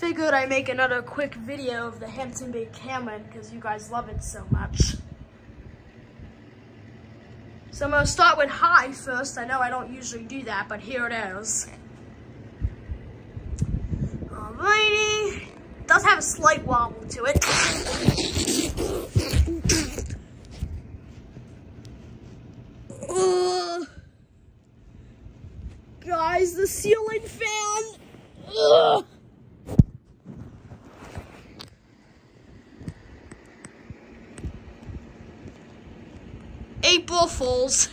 figured I'd make another quick video of the Hampton Bay Camron because you guys love it so much. So I'm gonna start with high first. I know I don't usually do that, but here it is. Alrighty. Does have a slight wobble to it. Uh, guys, the ceiling fan. April Fools.